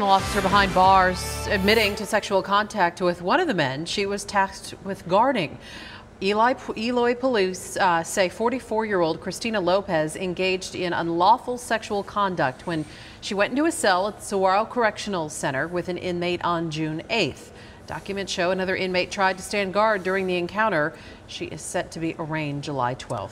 Officer behind bars admitting to sexual contact with one of the men she was tasked with guarding. Eli, Eloy police uh, say 44-year-old Christina Lopez engaged in unlawful sexual conduct when she went into a cell at the Saguaro Correctional Center with an inmate on June 8th. Documents show another inmate tried to stand guard during the encounter. She is set to be arraigned July 12th.